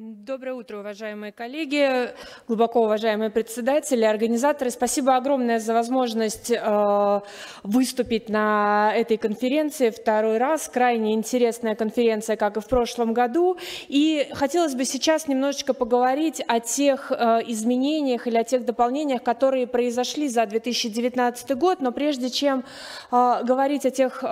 Доброе утро, уважаемые коллеги, глубоко уважаемые председатели, организаторы. Спасибо огромное за возможность э, выступить на этой конференции второй раз. Крайне интересная конференция, как и в прошлом году. И хотелось бы сейчас немножечко поговорить о тех э, изменениях или о тех дополнениях, которые произошли за 2019 год. Но прежде чем э, говорить о тех э,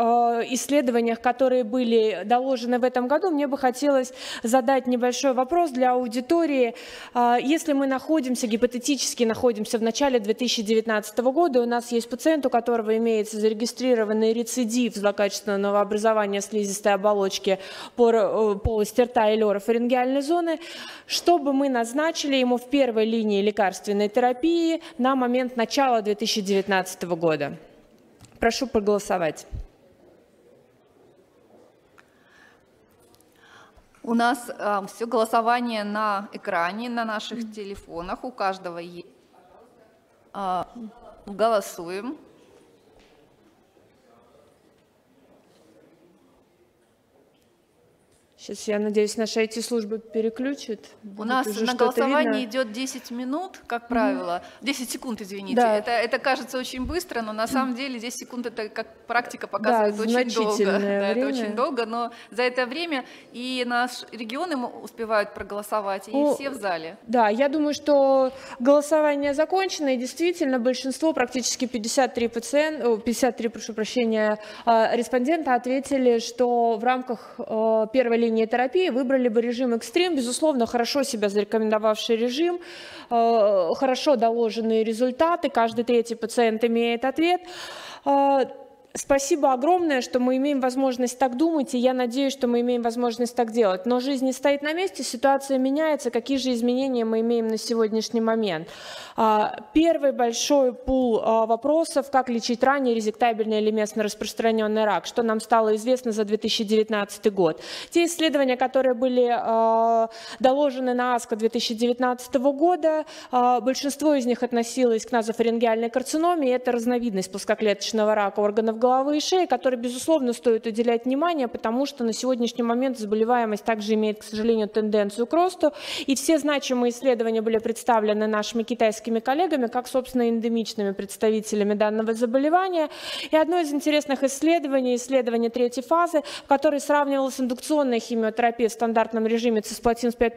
исследованиях, которые были доложены в этом году, мне бы хотелось задать небольшой вопрос вопрос для аудитории. А, если мы находимся, гипотетически находимся в начале 2019 года, у нас есть пациент, у которого имеется зарегистрированный рецидив злокачественного новообразования слизистой оболочки э, полости рта и лорофарингеальной зоны, чтобы мы назначили ему в первой линии лекарственной терапии на момент начала 2019 года. Прошу проголосовать. У нас э, все голосование на экране, на наших телефонах. У каждого есть. Э, голосуем. Сейчас, я надеюсь, наша IT-служба переключит. У нас на голосование видно. идет 10 минут, как правило. 10 секунд, извините. Да. Это, это кажется очень быстро, но на самом деле 10 секунд, это как практика показывает, да, очень долго. Да, это очень долго, но за это время и наш регионы успевают проголосовать, и ну, все в зале. Да, я думаю, что голосование закончено, и действительно большинство, практически 53 пациент, 53, прошу прощения, а, респондента ответили, что в рамках первой линии линии терапии выбрали бы режим экстрим, безусловно, хорошо себя зарекомендовавший режим, э, хорошо доложенные результаты, каждый третий пациент имеет ответ. Спасибо огромное, что мы имеем возможность так думать, и я надеюсь, что мы имеем возможность так делать. Но жизнь не стоит на месте, ситуация меняется. Какие же изменения мы имеем на сегодняшний момент? А, первый большой пул а, вопросов, как лечить ранний резектабельный или местно распространенный рак, что нам стало известно за 2019 год. Те исследования, которые были а, доложены на АСКО 2019 года, большинство из них относилось к назофарингеальной карциноме, это разновидность плоскоклеточного рака органов головы и шеи, которой, безусловно, стоит уделять внимание, потому что на сегодняшний момент заболеваемость также имеет, к сожалению, тенденцию к росту. И все значимые исследования были представлены нашими китайскими коллегами, как, собственно, эндемичными представителями данного заболевания. И одно из интересных исследований, исследование третьей фазы, в которой сравнивалась индукционная химиотерапия в стандартном режиме цисплатин с 5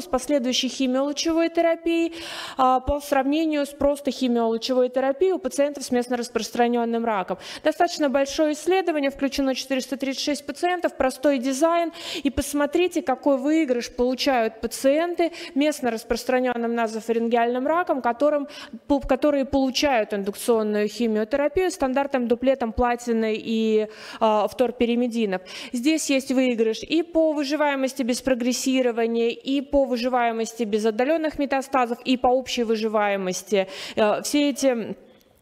с последующей химиолучевой терапией а, по сравнению с просто химиолучевой терапией у пациентов с местно распространенным раком. Достаточно большое исследование, включено 436 пациентов, простой дизайн. И посмотрите, какой выигрыш получают пациенты местно распространенным назофарингеальным раком, которым, которые получают индукционную химиотерапию стандартным дуплетом платины и э, вторперимединов. Здесь есть выигрыш и по выживаемости без прогрессирования, и по выживаемости без отдаленных метастазов, и по общей выживаемости. Э, все эти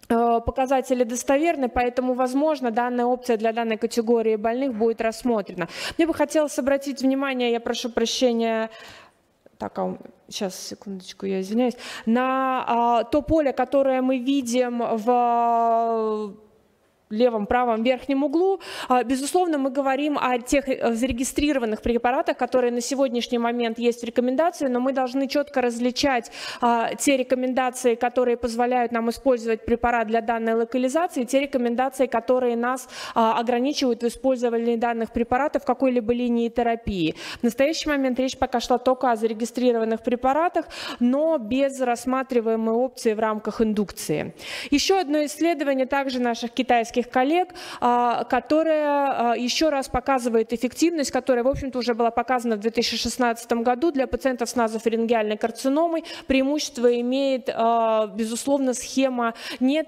показатели достоверны, поэтому, возможно, данная опция для данной категории больных будет рассмотрена. Мне бы хотелось обратить внимание, я прошу прощения, так, а сейчас, секундочку, я извиняюсь, на а, то поле, которое мы видим в левом, правом, верхнем углу. А, безусловно, мы говорим о тех э, зарегистрированных препаратах, которые на сегодняшний момент есть в рекомендации, но мы должны четко различать а, те рекомендации, которые позволяют нам использовать препарат для данной локализации, те рекомендации, которые нас а, ограничивают в использовании данных препаратов в какой-либо линии терапии. В настоящий момент речь пока шла только о зарегистрированных препаратах, но без рассматриваемой опции в рамках индукции. Еще одно исследование также наших китайских китайских коллег, а, которая а, еще раз показывает эффективность, которая, в общем-то, уже была показана в 2016 году для пациентов с назофарингеальной карциномой. Преимущество имеет, а, безусловно, схема не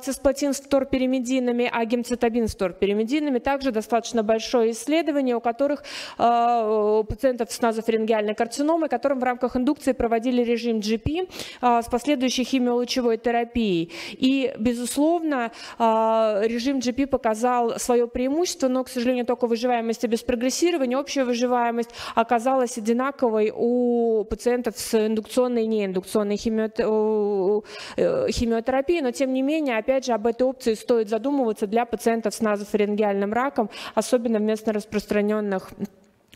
цисплатин с торперимединами, а гемцитабин с торперимединами. Также достаточно большое исследование, у которых у пациентов с назофарингеальной карциномой, которым в рамках индукции проводили режим GP с последующей химиолучевой терапией. И, безусловно, режим GP показал свое преимущество, но, к сожалению, только выживаемость без прогрессирования, общая выживаемость оказалась одинаковой у пациентов с индукционной и неиндукционной э, химиотерапией, но, тем не менее, опять же, об этой опции стоит задумываться для пациентов с назофарингеальным раком, особенно в местно распространенных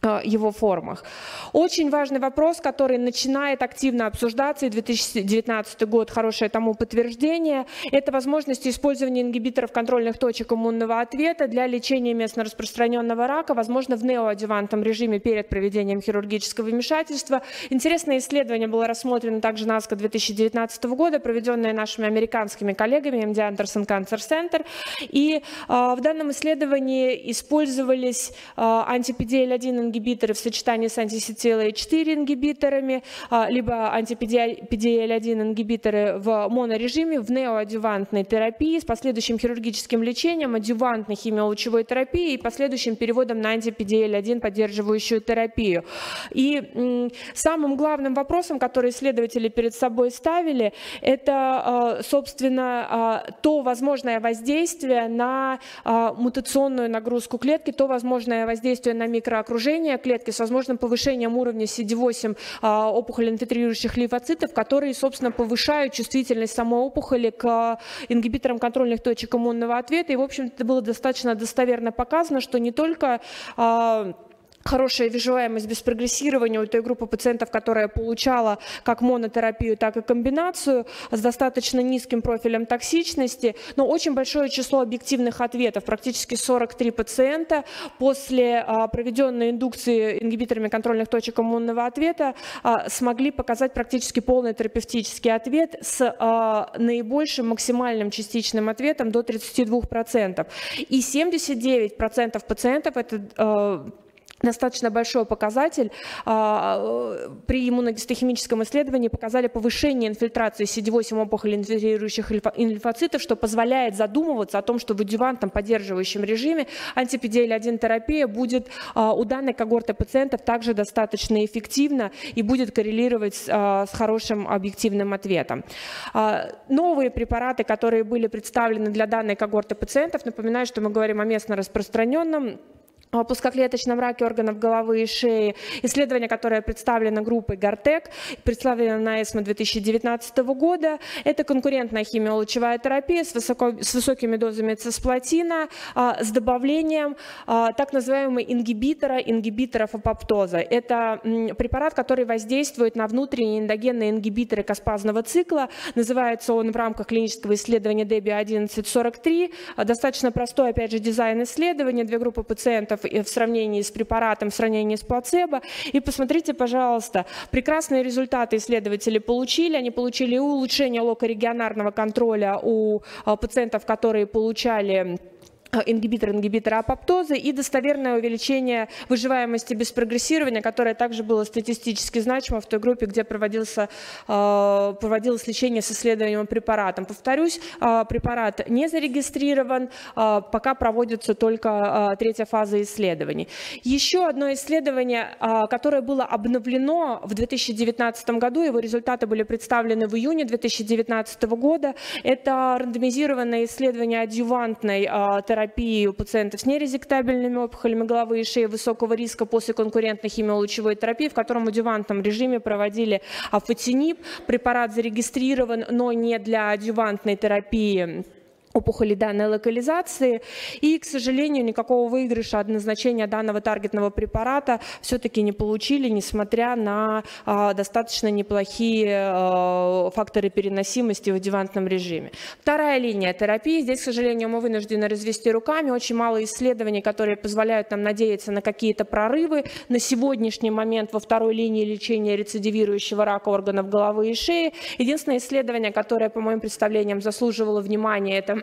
его формах. Очень важный вопрос, который начинает активно обсуждаться, и 2019 год хорошее тому подтверждение, это возможность использования ингибиторов контрольных точек иммунного ответа для лечения местно распространенного рака, возможно, в неоадювантном режиме перед проведением хирургического вмешательства. Интересное исследование было рассмотрено также на АСКО 2019 года, проведенное нашими американскими коллегами MD Anderson Cancer Center. И э, в данном исследовании использовались э, анти-PDL-1 ингибиторы в сочетании с анти-CTLA-4 ингибиторами, а, либо анти-PDL-1 ингибиторы в монорежиме в неоадювантной терапии с последующим хирургическим лечением, адювантной химиолучевой терапией и последующим переводом на анти-PDL-1 поддерживающую терапию. И самым главным вопросом, который исследователи перед собой ставили, это, а, собственно, а, то возможное воздействие на мутационную нагрузку клетки, то возможное воздействие на микроокружение, разрушения клетки с возможным повышением уровня CD8 а, опухоль-инфильтрирующих лимфоцитов, которые, собственно, повышают чувствительность самой опухоли к ингибиторам контрольных точек иммунного ответа. И, в общем-то, было достаточно достоверно показано, что не только а, хорошая выживаемость без прогрессирования у той группы пациентов, которая получала как монотерапию, так и комбинацию с достаточно низким профилем токсичности, но очень большое число объективных ответов, практически 43 пациента после а, проведенной индукции ингибиторами контрольных точек иммунного ответа а, смогли показать практически полный терапевтический ответ с а, наибольшим максимальным частичным ответом до 32%. И 79% пациентов, это достаточно большой показатель. А, при иммуногистохимическом исследовании показали повышение инфильтрации CD8 опухоли инфильтрирующих лимфоцитов, что позволяет задумываться о том, что в адювантном поддерживающем режиме антипедиэль-1 терапия будет а, у данной когорты пациентов также достаточно эффективна и будет коррелировать а, с хорошим объективным ответом. Новые препараты, которые были представлены для данной когорты пациентов, напоминаю, что мы говорим о местно распространенном плоскоклеточном раке органов головы и шеи. Исследование, которое представлено группой Гартек, представлено на ЭСМО 2019 года. Это конкурентная химиолучевая терапия с, высоко, с высокими дозами цисплатина, а, с добавлением а, так называемого ингибитора, ингибиторов апоптоза. Это м, препарат, который воздействует на внутренние эндогенные ингибиторы каспазного цикла. Называется он в рамках клинического исследования DEBI 1143. Достаточно простой, опять же, дизайн исследования. Две группы пациентов пациентов в сравнении с препаратом, в сравнении с плацебо. И посмотрите, пожалуйста, прекрасные результаты исследователи получили. Они получили улучшение локорегионарного контроля у а, пациентов, которые получали Э, ингибитор ингибитора апоптозы и достоверное увеличение выживаемости без прогрессирования, которое также было статистически значимо в той группе, где проводился, э, проводилось лечение с исследованием препаратом. Повторюсь, э, препарат не зарегистрирован, пока проводится только третья фаза исследований. Еще одно исследование, которое было обновлено в 2019 году, его результаты были представлены в июне 2019 года, это рандомизированное исследование адъювантной терапии терапии у пациентов с нерезектабельными опухолями головы и шеи высокого риска после конкурентной химиолучевой терапии, в котором в адювантном режиме проводили афатинип. Препарат зарегистрирован, но не для адювантной терапии опухоли данной локализации. И, к сожалению, никакого выигрыша от назначения данного таргетного препарата все-таки не получили, несмотря на а, достаточно неплохие а, факторы переносимости в адювантном режиме. Вторая линия терапии. Здесь, к сожалению, мы вынуждены развести руками. Очень мало исследований, которые позволяют нам надеяться на какие-то прорывы. На сегодняшний момент во второй линии лечения рецидивирующего рака органов головы и шеи. Единственное исследование, которое, по моим представлениям, заслуживало внимания, это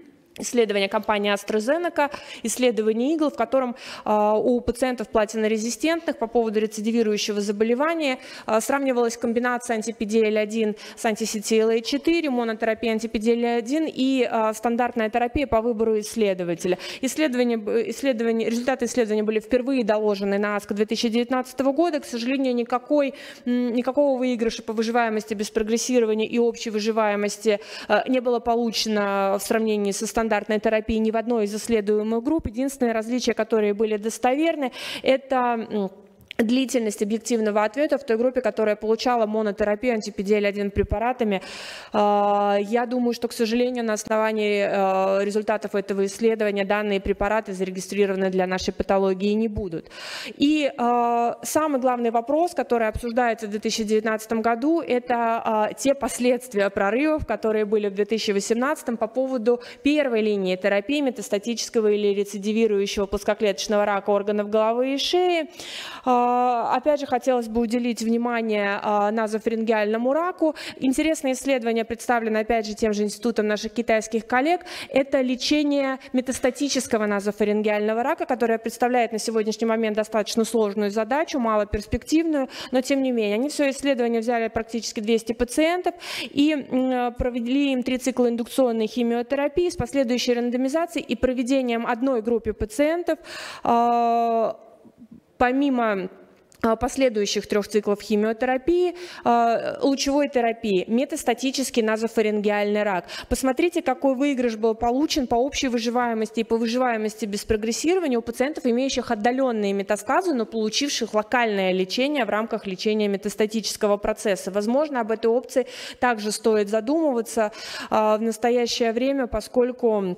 исследование компании AstraZeneca, исследование игл, в котором а, у пациентов платинорезистентных по поводу рецидивирующего заболевания а, сравнивалась комбинация анти-PDL1 с анти-CTLA4, монотерапия анти-PDL1 и а, стандартная терапия по выбору исследователя. Исследования, исследования, результаты исследования были впервые доложены на АСКО 2019 года. К сожалению, никакой, никакого выигрыша по выживаемости без прогрессирования и общей выживаемости не было получено в сравнении со стандартной стандартной терапии ни в одной из исследуемых групп. Единственное различие, которые были достоверны, это длительность объективного ответа в той группе, которая получала монотерапию антипедиэль-1 препаратами. А, я думаю, что, к сожалению, на основании а, результатов этого исследования данные препараты зарегистрированы для нашей патологии не будут. И а, самый главный вопрос, который обсуждается в 2019 году, это те последствия прорывов, которые были в 2018 по поводу первой линии терапии метастатического или рецидивирующего плоскоклеточного рака органов головы и шеи. А, опять же, хотелось бы уделить внимание а, назофарингеальному раку. Интересное исследование представлено, опять же, тем же институтом наших китайских коллег. Это лечение метастатического назофарингеального рака, которое представляет на сегодняшний момент достаточно сложную задачу, малоперспективную, но тем не менее. Они все исследование взяли практически 200 пациентов и провели им три цикла индукционной химиотерапии с последующей рандомизацией и проведением одной группе пациентов а, помимо последующих трех циклов химиотерапии, а, лучевой терапии, метастатический назофарингеальный рак. Посмотрите, какой выигрыш был получен по общей выживаемости и по выживаемости без прогрессирования у пациентов, имеющих отдаленные метастазы, но получивших локальное лечение в рамках лечения метастатического процесса. Возможно, об этой опции также стоит задумываться в настоящее время, поскольку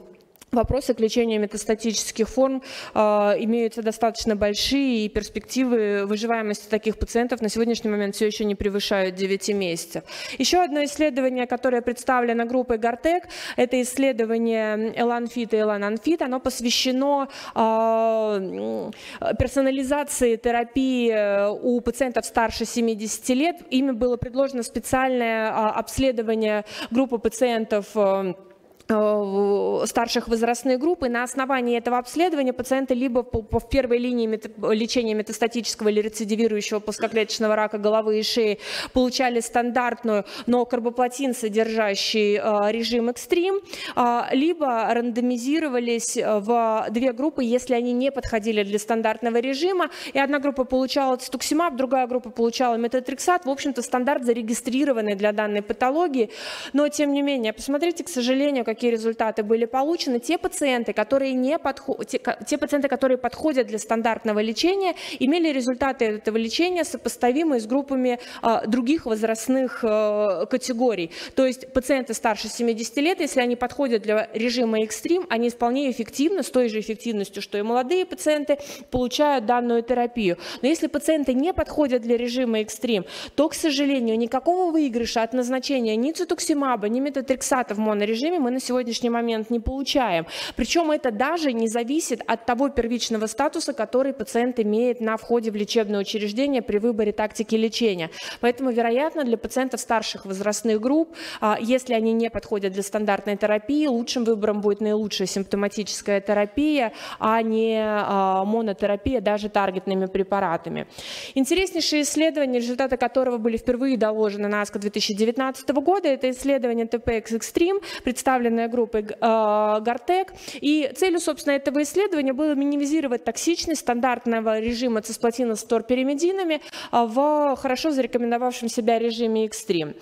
Вопросы к лечению метастатических форм э, имеются достаточно большие, и перспективы выживаемости таких пациентов на сегодняшний момент все еще не превышают 9 месяцев. Еще одно исследование, которое представлено группой Гартек, это исследование Эланфит и Элананфит, оно посвящено э, персонализации терапии э, у пациентов старше 70 лет. Ими было предложено специальное э, обследование группы пациентов э, старших возрастных групп, и на основании этого обследования пациенты либо в первой линии лечения метастатического или рецидивирующего плоскоклеточного рака головы и шеи получали стандартную, но карбоплатин содержащий э, режим экстрим, э, либо рандомизировались в две группы, если они не подходили для стандартного режима, и одна группа получала цитуксимаб, другая группа получала метатрексат, в общем-то стандарт зарегистрированный для данной патологии, но тем не менее, посмотрите, к сожалению, какие результаты были получены, те пациенты, которые, не подход... те, те пациенты, которые подходят для стандартного лечения, имели результаты этого лечения сопоставимые с группами а, других возрастных а, категорий. То есть пациенты старше 70 лет, если они подходят для режима экстрим, они вполне эффективно, с той же эффективностью, что и молодые пациенты, получают данную терапию. Но если пациенты не подходят для режима экстрим, то, к сожалению, никакого выигрыша от назначения ни цитуксимаба, ни метатрексата в монорежиме мы на сегодняшний момент не получаем. Причем это даже не зависит от того первичного статуса, который пациент имеет на входе в лечебное учреждение при выборе тактики лечения. Поэтому, вероятно, для пациентов старших возрастных групп, а, если они не подходят для стандартной терапии, лучшим выбором будет наилучшая симптоматическая терапия, а не а, монотерапия даже таргетными препаратами. Интереснейшее исследование, результаты которого были впервые доложены на АСКО 2019 года, это исследование TPX Extreme, представленное представленная группой а, Гартек. И целью, собственно, этого исследования было минимизировать токсичность стандартного режима цисплатина с торперимединами а, в хорошо зарекомендовавшем себя режиме экстрим.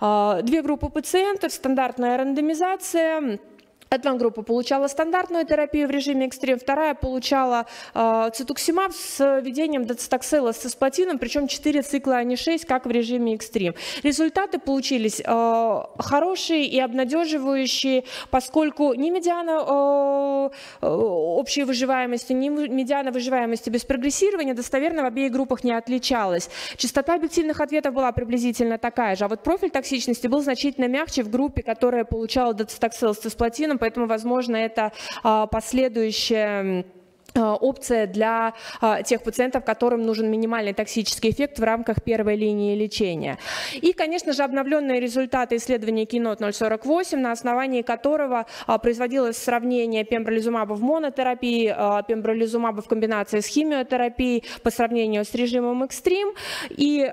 А, две группы пациентов, стандартная рандомизация, Одна группа получала стандартную терапию в режиме экстрем, вторая получала э, цитуксимаб с введением доцитоксела с цисплатином, причем 4 цикла, а не 6, как в режиме экстрем. Результаты получились э, хорошие и обнадеживающие, поскольку ни медиана э, общей выживаемости, ни медиана выживаемости без прогрессирования достоверно в обеих группах не отличалась. Частота объективных ответов была приблизительно такая же, а вот профиль токсичности был значительно мягче в группе, которая получала доцитоксел с цисплатином, поэтому, возможно, это а, последующее опция для а, тех пациентов, которым нужен минимальный токсический эффект в рамках первой линии лечения. И, конечно же, обновленные результаты исследования Keynote 048, на основании которого а, производилось сравнение пембролизумаба в монотерапии, пембролизумаба в комбинации с химиотерапией по сравнению с режимом экстрим, и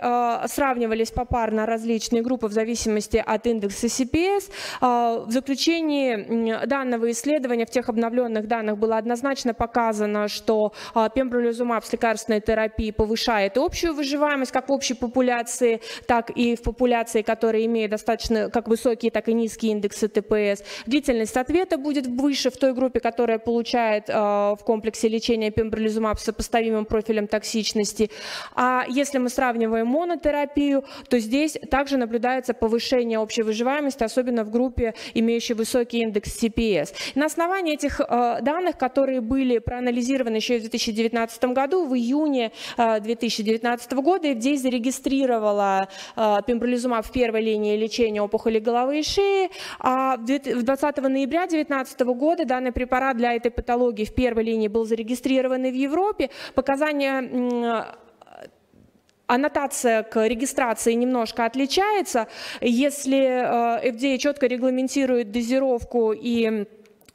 сравнивались попарно различные группы в зависимости от индекса CPS. В заключении данного исследования в тех обновленных данных было однозначно показано, показано, что пембролизумаб с лекарственной терапией повышает общую выживаемость как в общей популяции, так и в популяции, которая имеет достаточно как высокие, так и низкие индексы ТПС. Длительность ответа будет выше в той группе, которая получает в комплексе лечения пембролизумаб с сопоставимым профилем токсичности. А если мы сравниваем монотерапию, то здесь также наблюдается повышение общей выживаемости, особенно в группе, имеющей высокий индекс CPS. На основании этих э, данных, которые были проанализированы еще в 2019 году, в июне э, 2019 года FDA зарегистрировала э, пембролизумаб в первой линии лечения опухоли головы и шеи, а 20 ноября 2019 года данный препарат для этой патологии в первой линии был зарегистрирован и в Европе. Показания аннотация к регистрации немножко отличается. Если э, FDA четко регламентирует дозировку и э,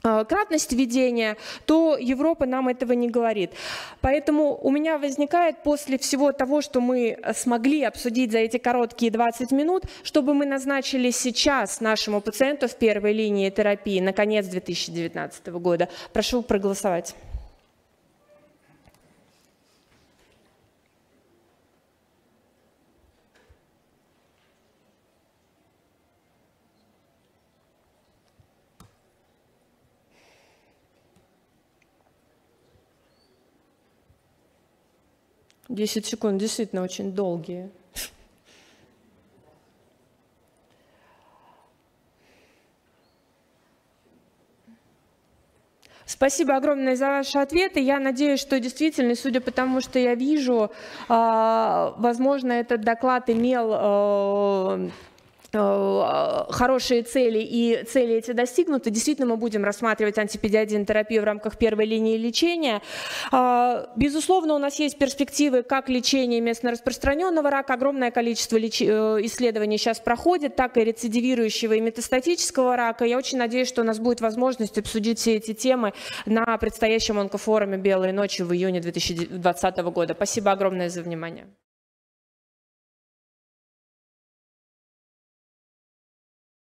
кратность введения, то Европа нам этого не говорит. Поэтому у меня возникает после всего того, что мы смогли обсудить за эти короткие 20 минут, чтобы мы назначили сейчас нашему пациенту в первой линии терапии на конец 2019 года. Прошу проголосовать. 10 секунд действительно очень долгие. Спасибо огромное за ваши ответы. Я надеюсь, что действительно, судя по тому, что я вижу, а, возможно, этот доклад имел Э, хорошие цели и цели эти достигнуты, действительно мы будем рассматривать антипедиадин терапию в рамках первой линии лечения. Э, безусловно, у нас есть перспективы как лечения местно распространенного рака, огромное количество. Э, исследований сейчас проходит, так и рецидивирующего и метастатического рака. Я очень надеюсь, что у нас будет возможность обсудить все эти темы на предстоящем онкофоруме «Белой ночи» в июне 2020 года. Спасибо огромное за внимание.